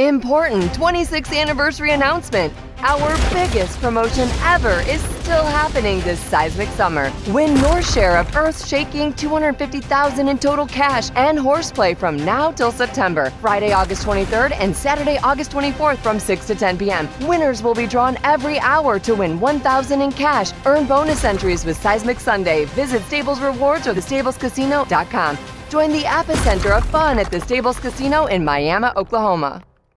Important 26th anniversary announcement. Our biggest promotion ever is still happening this seismic summer. Win your share of earth shaking 250,000 in total cash and horseplay from now till September, Friday, August 23rd and Saturday, August 24th from 6 to 10 p.m. Winners will be drawn every hour to win 1,000 in cash. Earn bonus entries with Seismic Sunday. Visit Stables Rewards or thestablescasino.com. Join the epicenter of fun at the Stables Casino in Miami, Oklahoma.